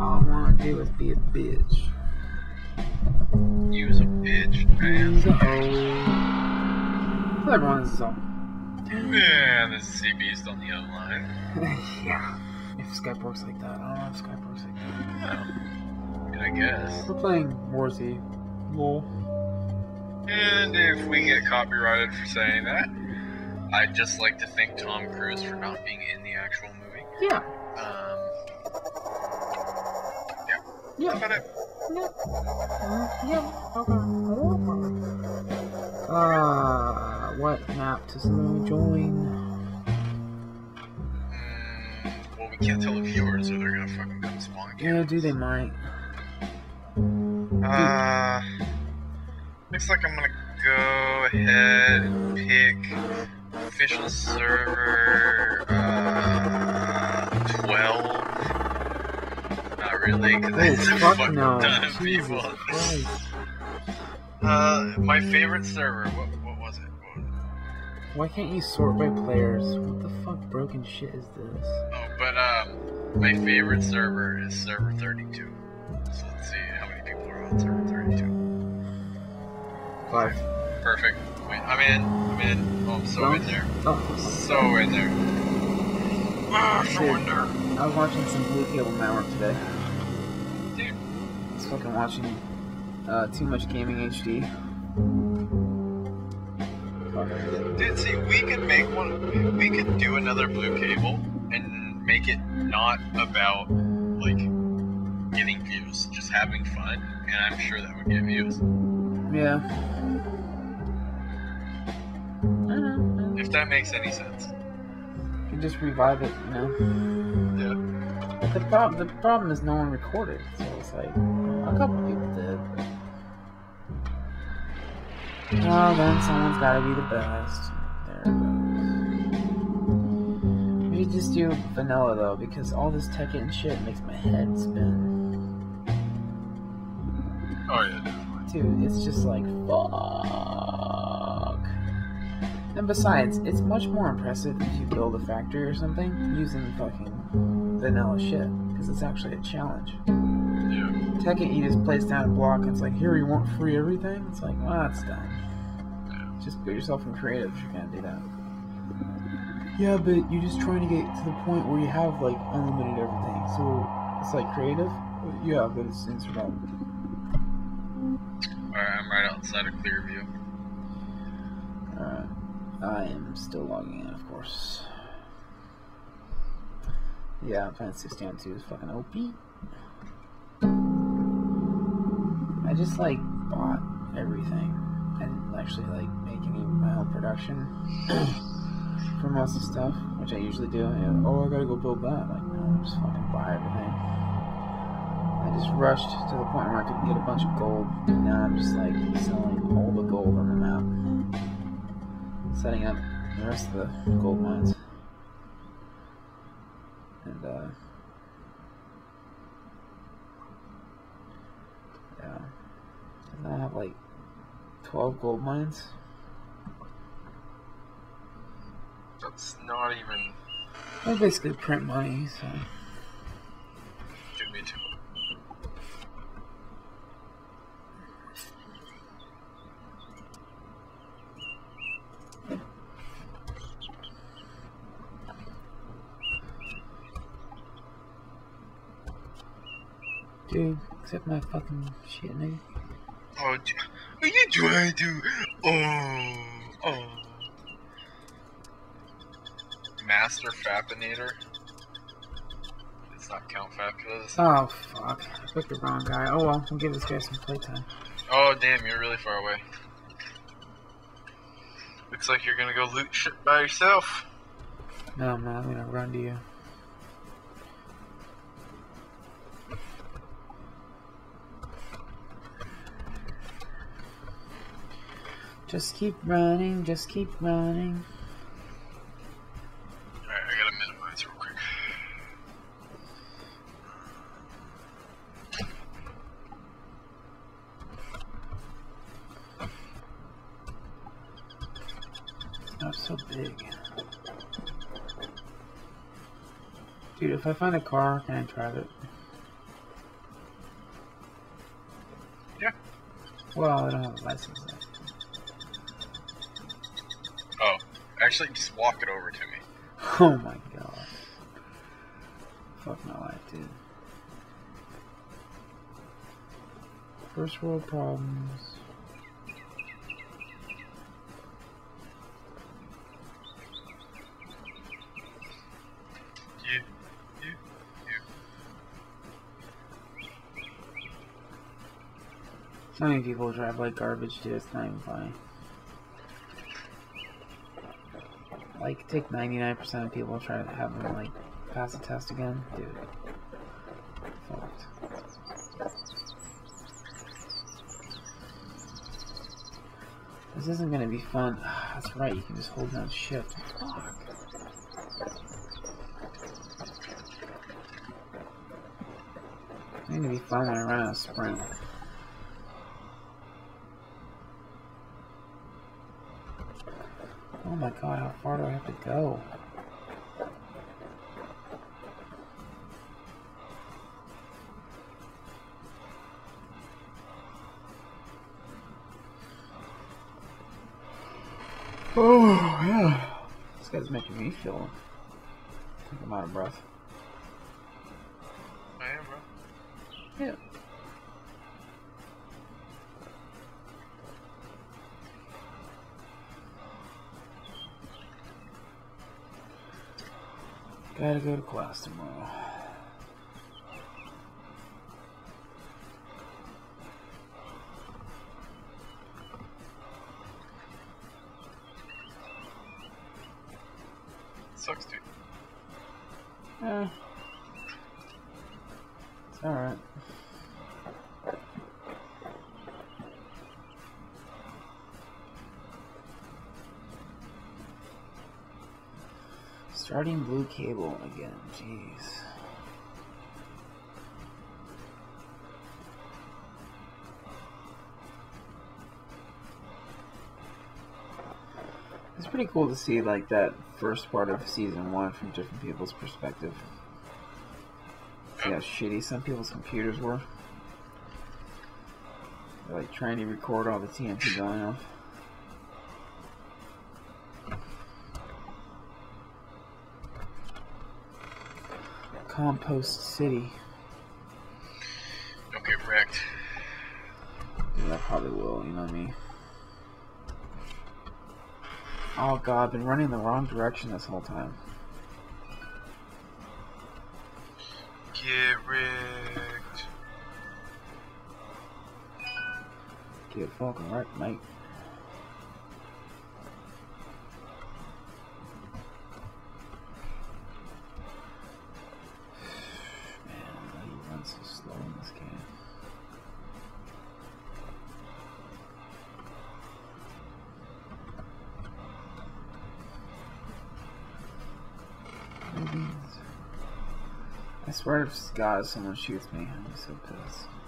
All I want to do is be a bitch. Use a bitch, man. Use a hoe. Tell everyone this is all. Man, this is CB's on the other line. yeah. If Skype works like that, I don't know if Skype works like that. I guess. We're playing War Z. Lol. And if we get copyrighted for saying that, I'd just like to thank Tom Cruise for not being in the actual movie. Yeah. Um, that's Yeah. Yeah. Okay. Uh, what map does someone join? Mm, well, we can't tell the viewers or they're gonna fucking come spawn Yeah, do they might. Uh, looks like I'm gonna go ahead and pick official server uh, 12. Really, because Oh, there's a fuck no. ton of Jesus people. Uh, my favorite server. What, what was it? What was it? Why can't you sort by players? What the fuck broken shit is this? Oh, but um, my favorite server is server 32. So let's see how many people are on server 32. Five. Perfect. Wait, I'm in. I'm in. Oh, I'm so in there. Oh, So in there. Ah, so in there. I was watching some Blue Cable Network today. Dude. I was fucking watching uh, Too Much Gaming HD. Dude, see, we could make one. We could do another blue cable and make it not about like getting views, just having fun, and I'm sure that would get views. Yeah. I don't know. If that makes any sense. You can just revive it, you know. Yeah. But the problem, the problem is no one recorded, so it's like a couple people did. Oh, then someone's got to be the best. There it goes. We just do vanilla though, because all this tech and shit makes my head spin. Oh yeah, definitely. Dude, it's just like fuck. And besides, it's much more impressive if you build a factory or something using fucking vanilla shit, because it's actually a challenge. Yeah. Tekkit, you just place down a block and it's like, here, you want free everything? It's like, well, that's done. Yeah. Just put yourself in creative if you're gonna do that. Yeah, but you're just trying to get to the point where you have like unlimited everything. So it's like creative? Yeah, but it's in survival. Alright, I'm right outside of Clearview. Alright. I am still logging in, of course. Yeah, 60 on 2 is fucking OP. I just like bought everything. I didn't actually like make any of my own production for most of stuff, which I usually do. Yeah, oh, I gotta go build that. Like, no, I just fucking buy everything. I just rushed to the point where I could get a bunch of gold, and now I'm just like selling all the gold on the map setting up the rest of the gold mines. And, uh, yeah. And I have like 12 gold mines. That's not even. I basically print money, so. Dude, me too. Dude, accept my fucking shit, nigga. Oh, what you trying to? Oh, oh. Master Fapinator. It's not Count Fapulous. Oh, fuck. I picked the wrong guy. Oh well, we'll give this guy some playtime. Oh, damn, you're really far away. Looks like you're gonna go loot shit by yourself. No, not. I'm gonna run to you. Just keep running, just keep running. Alright, I gotta minimize real quick. Not so big. Dude, if I find a car, can I drive it? Yeah. Well, I don't have a license yet. Oh, actually, just walk it over to me. Oh my god. Fuck my life, dude. First world problems. You, you, you. So many people drive like garbage, dude. It's not even funny. Like, take 99% of people try to have them, like, pass the test again. Dude. Fucked. This isn't gonna be fun. That's right, you can just hold down shift. Fuck. It's gonna be fun when I run out of sprint. My god, how far do I have to go? Oh, yeah. This guy's making me feel like I'm out of breath. I am, bro. Yeah. Gotta go to class tomorrow. Sucks, dude. Eh. It's alright. Starting blue cable again, jeez. It's pretty cool to see like that first part of season one from different people's perspective. See how shitty some people's computers were. They're like trying to record all the TNT going off. Campos City. Don't get wrecked. Yeah, I probably will, you know what I mean? Oh god, I've been running the wrong direction this whole time. Get wrecked. Get fucking wrecked, mate. I swear to God, someone shoots me, I'm so pissed.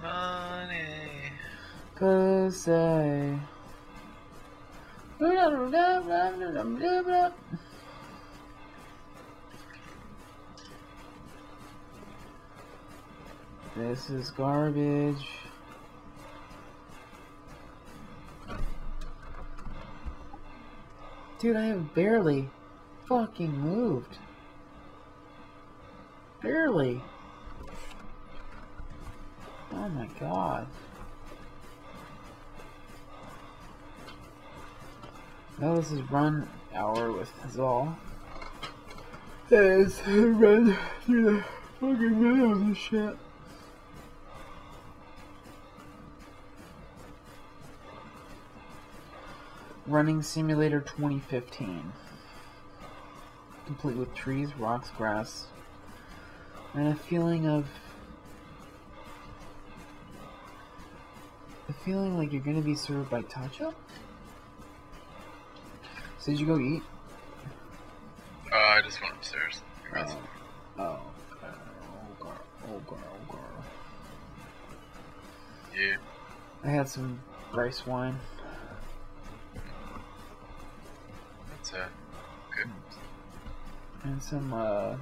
Money. This is garbage. Dude, I have barely fucking moved. Barely. Oh my god. Now this is run hour with Zal. It's run through the fucking middle of this shit. Running Simulator 2015. complete with trees, rocks, grass, and a feeling of the feeling like you're gonna be served by Tacho. So did you go eat? Uh, I just went upstairs. Oh, oh, girl, oh, girl, oh, girl, oh, girl. Yeah. I had some rice wine. That's uh, good. and some uh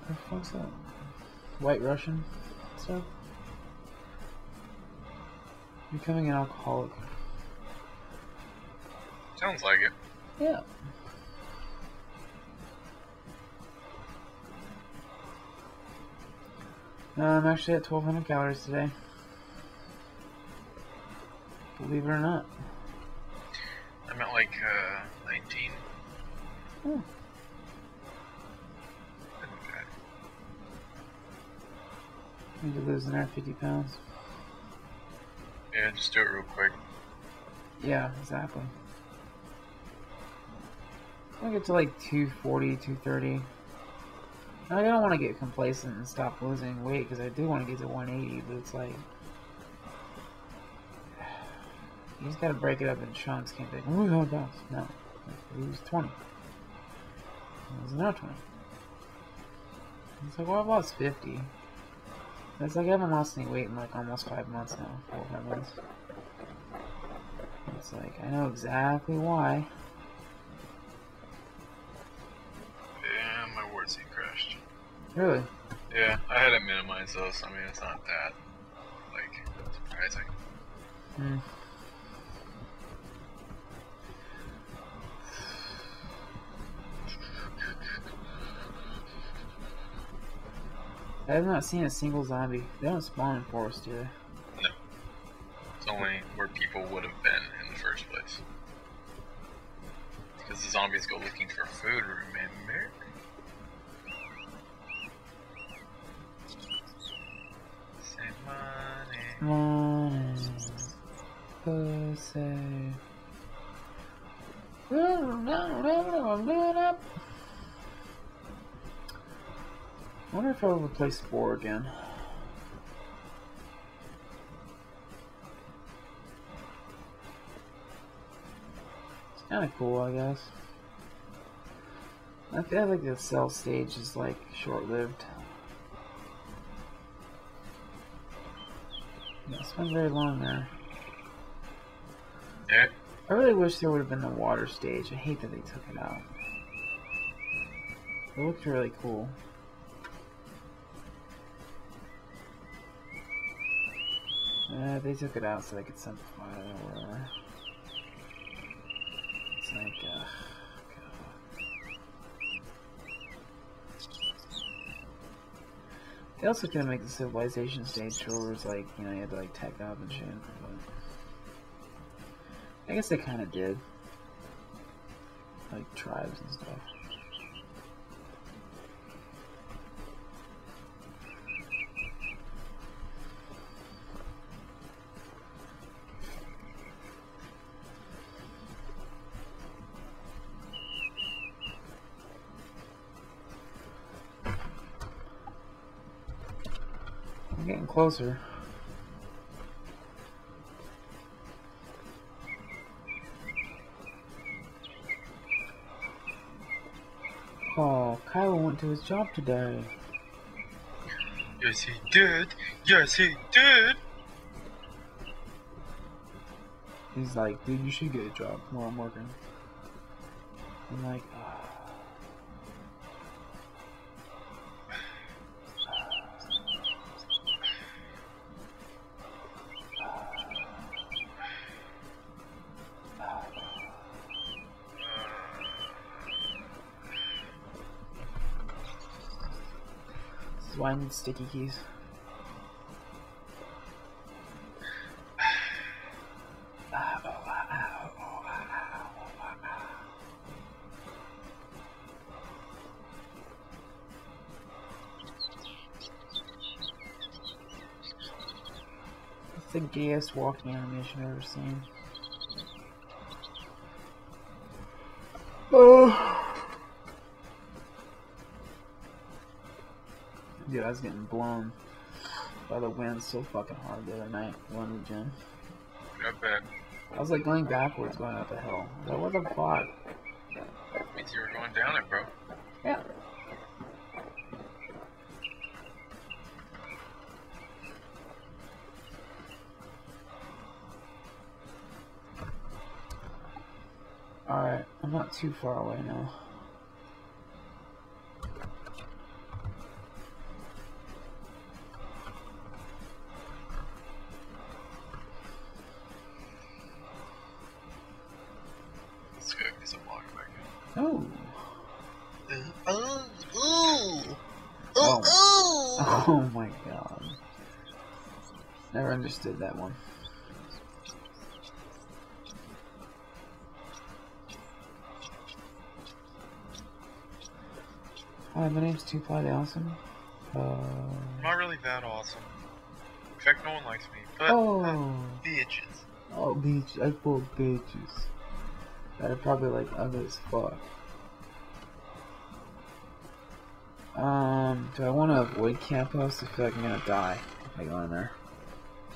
what the fuck's that? White Russian stuff. Becoming an alcoholic. Sounds like it. Yeah. Uh, I'm actually at 1200 calories today. Believe it or not. I'm at like uh, 19. Hmm. Okay. Need to lose another 50 pounds. Yeah, just do it real quick. Yeah, exactly. I'll get to like 240, 230. I don't want to get complacent and stop losing weight because I do want to get to 180, but it's like. You just gotta break it up in chunks. Can't be like, oh, how about No. Like, lose 20. Lose another 20. It's like, well, I lost 50. It's like I haven't lost any weight in like almost five months now. Four five months. It's like, I know exactly why. Yeah, my word scene crashed. Really? Yeah, I had to minimize those. I mean, it's not that like surprising. Hmm. I have not seen a single zombie. They don't spawn in forests, do they? No. It's only where people would have been in the first place. Because the zombies go looking for food, remember? Save money. Money, pussy. I wonder if I'll play Spore again. It's kind of cool, I guess. I feel like the cell stage is like short-lived. Yeah, it's been very long there. Yeah, I really wish there would have been the water stage. I hate that they took it out. It looked really cool. Uh, they took it out so they could simplify it or whatever. It's like, uh, They also could make the civilization stage to where it's like, you know, you had to like tech up and shit. But I guess they kind of did. Like tribes and stuff. Closer. Oh, Kylo went to his job today. Yes, he did. Yes, he did. He's like, dude, you should get a job while I'm working. I'm like, "Ah." Need sticky keys. It's the gayest walking animation I've ever seen. I was getting blown by the wind so fucking hard the other night going to the gym. I bet. I was like going backwards going up the hill. That was the fuck? Means you were going down it, bro. Yeah. Alright, I'm not too far away now. Oh. Oh, ooh. Oh. oh. Oh my god. Never understood that one. Hi, my name's Two the Awesome. Uh, I'm not really that awesome. In fact, no one likes me. But oh, uh, bitches. oh, beach. I pull bitches. That are probably like ugly as fuck. Um, do I want to avoid campus? I feel like I'm gonna die if I go in there.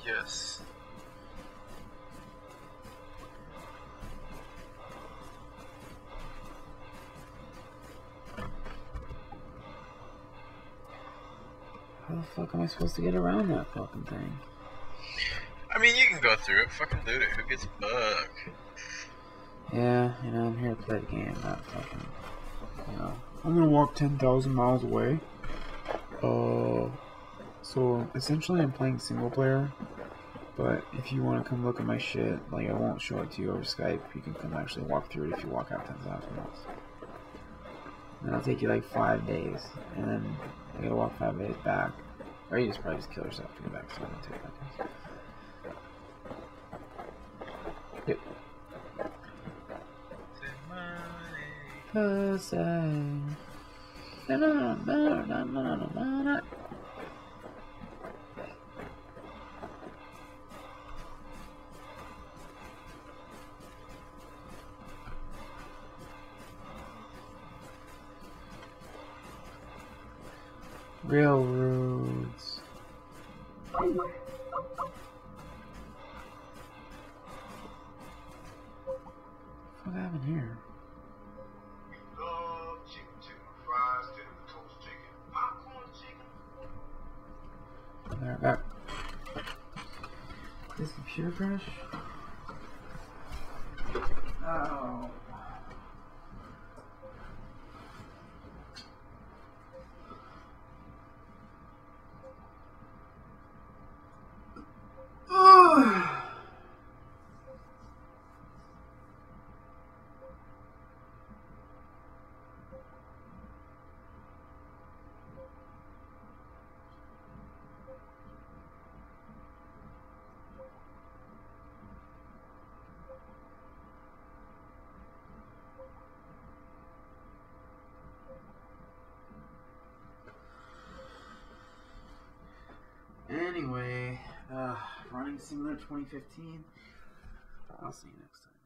Yes. How the fuck am I supposed to get around that fucking thing? I mean, you can go through it. Fucking loot it. Who gets bug? Yeah, you know, I'm here to play the game, not fucking, you know. I'm gonna walk 10,000 miles away. Uh, so essentially I'm playing single player, but if you want to come look at my shit, like I won't show it to you over Skype, you can come actually walk through it if you walk out 10,000 miles. And it'll take you like five days, and then you gotta walk five days back. Or you just probably just kill yourself to get back, so it won't take days. Yep. Pussy. Real Railroads. What happened here? Anyway, uh, running Simulator 2015. I'll see you next time.